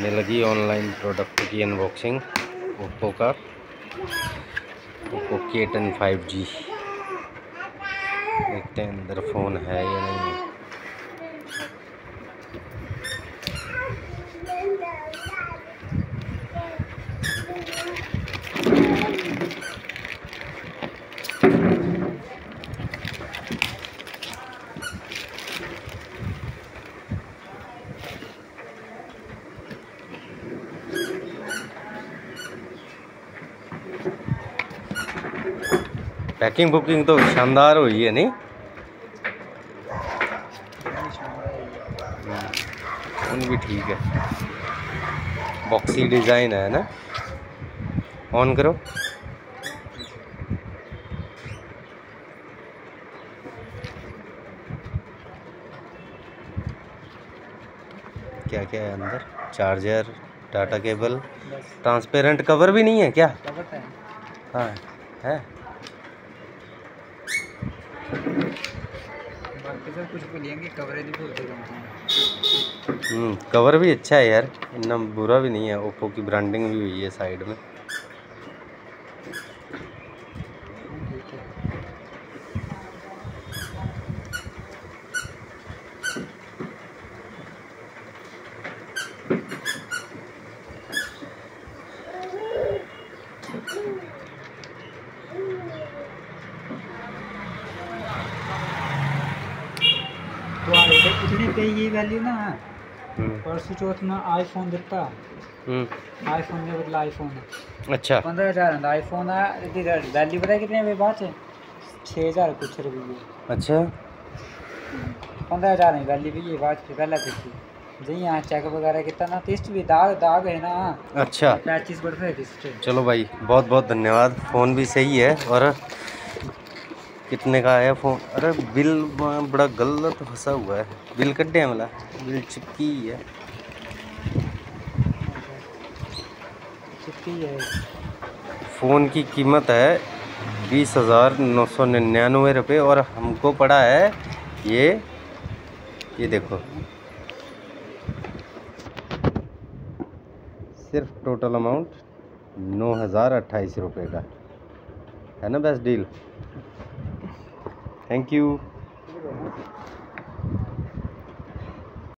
ने लगी online product की अनबॉक्सिंग, ओप्पो का, Oppo K ten five G. देखते हैं अंदर फ़ोन है या नहीं। पैकिंग बुकिंग तो शानदार हुई है नहीं? फ़ोन भी ठीक है। बॉक्सी डिज़ाइन है ना? ऑन करो। क्या क्या है अंदर? Charger data cable transparent cover भी नहीं है क्या? हाँ है। कुछ लेंगे कवरेज भी होती हम्म कवर भी अच्छा है यार इतना बुरा भी नहीं है ओप्पो की ब्रांडिंग भी हुई है साइड में। इतने पे ये वैल्यू ना है हम्म। परसों चौथ में आईफोन दिता। हम्म। आईफोन के बदला आईफोन है अच्छा। पंद्रह हज़ार आईफोन है इसकी वैल्यू पता है कितने पे बात है छः हज़ार कुछ रुपये अच्छा। पंद्रह हज़ार नहीं वैल्यू भी ये बात की पहले देखी जी यहाँ चेक वगैरह कितना ना टेस्ट भी दाग दाग है ना। अच्छा। पैंतीस बढ़ चलो भाई बहुत बहुत धन्यवाद। फ़ोन भी सही है और कितने का आया फ़ोन? अरे बिल बड़ा गलत फंसा हुआ है। बिल कड्डे वाला? बिल चिपकी है चिट्ठी है। फ़ोन की कीमत है बीस हज़ार नौ सौ निन्यानवे रुपये और हमको पड़ा है ये ये देखो। सिर्फ़ टोटल अमाउंट नौ हज़ार अट्ठाईस रुपये का। है ना बेस्ट डील थैंक यू